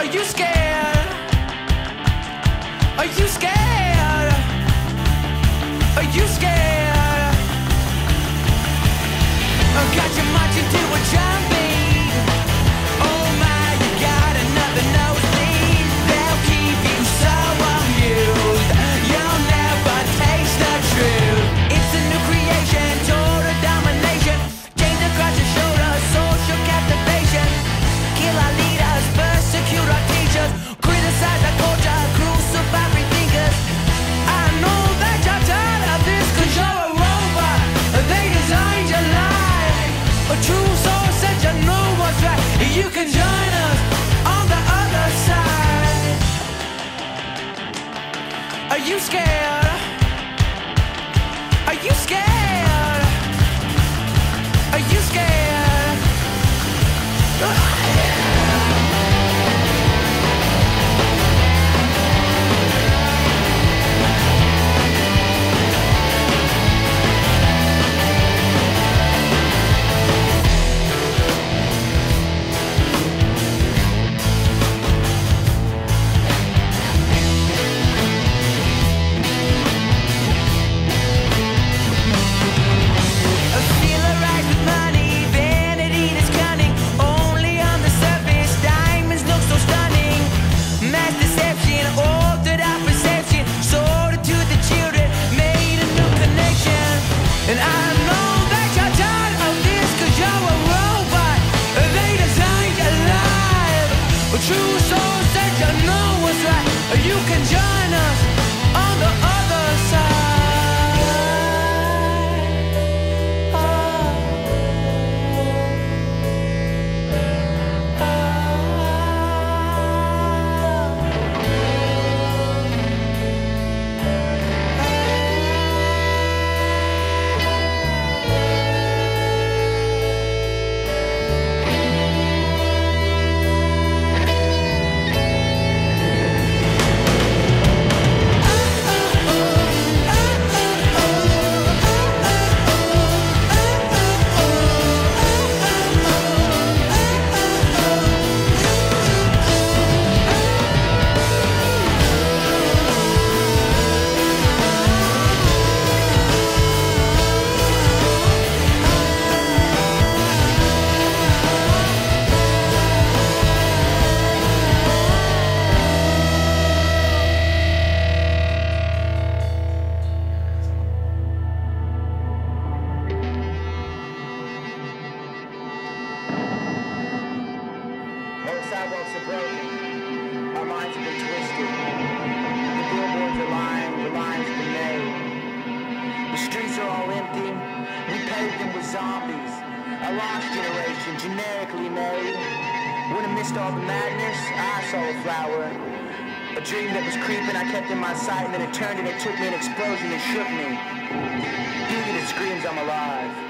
Are you scared? Are you scared? Are you scared? I Got you marching to a jumping you scared? stole the madness, I saw a flower. A dream that was creeping, I kept in my sight, and then it turned and it took me an explosion and shook me. Due screams, I'm alive.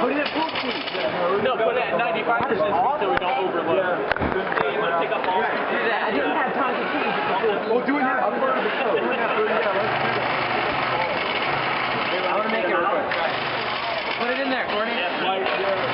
Put it at full speed. No, put it at 95 percent so we don't overload. Up all yeah. I didn't have time to change it. We'll do it to make it. Put it in there, Courtney. Yeah,